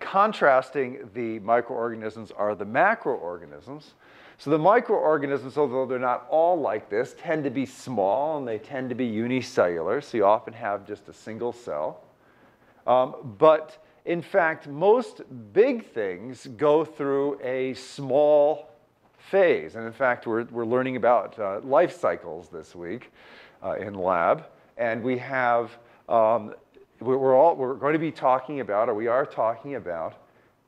contrasting the microorganisms are the macroorganisms. So the microorganisms, although they're not all like this, tend to be small and they tend to be unicellular, so you often have just a single cell. Um, but in fact, most big things go through a small phase. And in fact, we're, we're learning about uh, life cycles this week uh, in lab. And we have um, we're, all, we're going to be talking about, or we are talking about,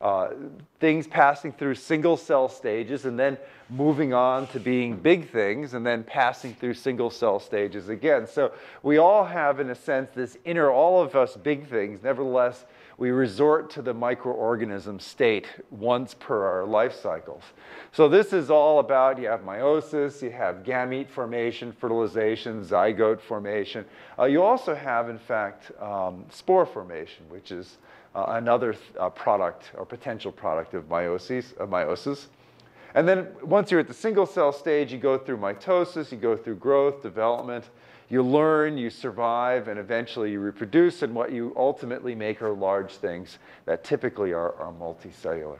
uh, things passing through single cell stages and then moving on to being big things and then passing through single cell stages again. So we all have, in a sense, this inner, all of us big things. Nevertheless, we resort to the microorganism state once per our life cycles. So this is all about, you have meiosis, you have gamete formation, fertilization, zygote formation. Uh, you also have, in fact, um, spore formation, which is uh, another uh, product or potential product of meiosis, of meiosis. And then once you're at the single cell stage, you go through mitosis, you go through growth, development, you learn, you survive, and eventually you reproduce, and what you ultimately make are large things that typically are, are multicellular.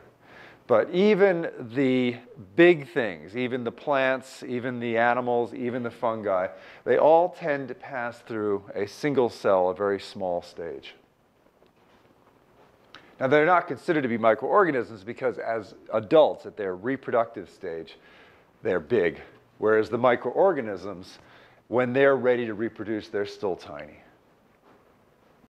But even the big things, even the plants, even the animals, even the fungi, they all tend to pass through a single cell, a very small stage. Now, they're not considered to be microorganisms because as adults at their reproductive stage, they're big, whereas the microorganisms when they're ready to reproduce, they're still tiny.